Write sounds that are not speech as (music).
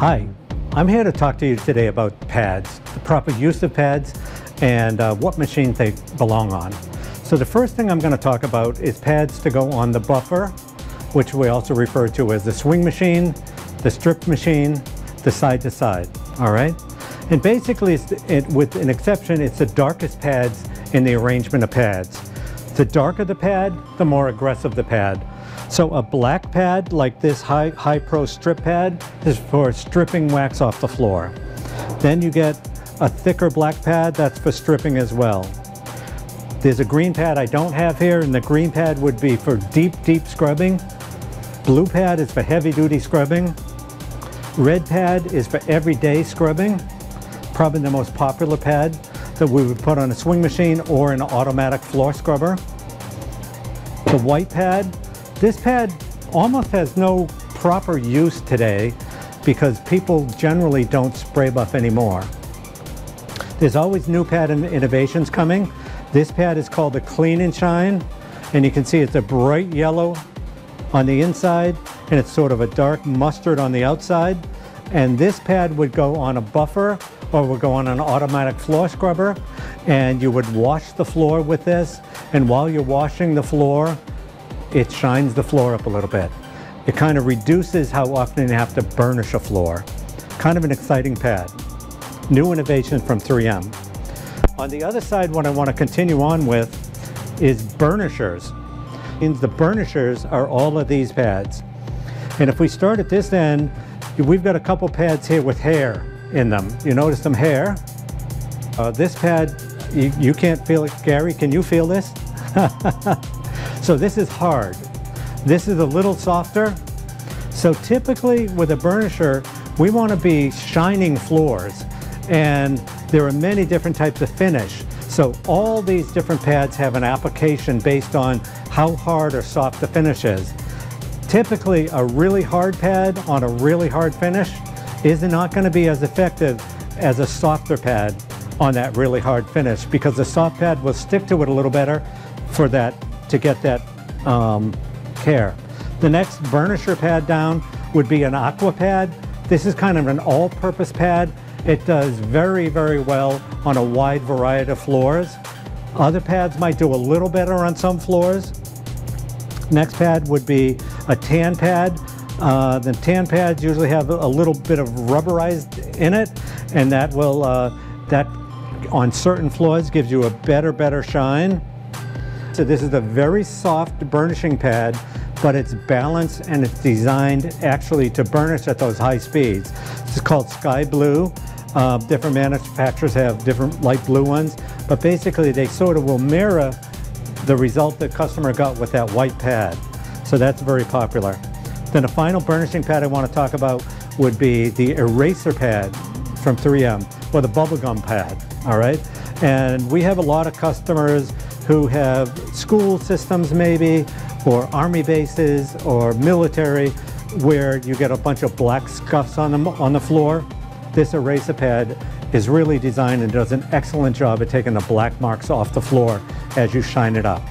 Hi, I'm here to talk to you today about pads, the proper use of pads, and uh, what machines they belong on. So the first thing I'm going to talk about is pads to go on the buffer, which we also refer to as the swing machine, the strip machine, the side to side, all right? And basically, it, with an exception, it's the darkest pads in the arrangement of pads. The darker the pad, the more aggressive the pad. So a black pad like this high, high Pro strip pad is for stripping wax off the floor. Then you get a thicker black pad, that's for stripping as well. There's a green pad I don't have here, and the green pad would be for deep, deep scrubbing. Blue pad is for heavy duty scrubbing. Red pad is for everyday scrubbing. Probably the most popular pad that we would put on a swing machine or an automatic floor scrubber. The white pad, this pad almost has no proper use today because people generally don't spray buff anymore. There's always new pad innovations coming. This pad is called the Clean and Shine and you can see it's a bright yellow on the inside and it's sort of a dark mustard on the outside. And this pad would go on a buffer or would go on an automatic floor scrubber and you would wash the floor with this and while you're washing the floor it shines the floor up a little bit. It kind of reduces how often you have to burnish a floor. Kind of an exciting pad. New innovation from 3M. On the other side, what I want to continue on with is burnishers. The burnishers are all of these pads. And if we start at this end, we've got a couple pads here with hair in them. You notice some hair. Uh, this pad, you, you can't feel it. Gary, can you feel this? (laughs) so this is hard. This is a little softer. So typically with a burnisher, we want to be shining floors. And there are many different types of finish. So all these different pads have an application based on how hard or soft the finish is. Typically a really hard pad on a really hard finish is not going to be as effective as a softer pad on that really hard finish because the soft pad will stick to it a little better for that to get that um, care. The next burnisher pad down would be an aqua pad. This is kind of an all-purpose pad. It does very, very well on a wide variety of floors. Other pads might do a little better on some floors. Next pad would be a tan pad. Uh, the tan pads usually have a little bit of rubberized in it, and that will, uh, that on certain floors gives you a better, better shine. So this is a very soft burnishing pad, but it's balanced and it's designed actually to burnish at those high speeds. This is called Sky Blue. Uh, different manufacturers have different light blue ones, but basically they sort of will mirror the result the customer got with that white pad. So that's very popular. Then the final burnishing pad I want to talk about would be the eraser pad from 3M, or the bubblegum pad, all right? And we have a lot of customers who have school systems maybe, or army bases, or military, where you get a bunch of black scuffs on the, on the floor. This eraser pad is really designed and does an excellent job at taking the black marks off the floor as you shine it up.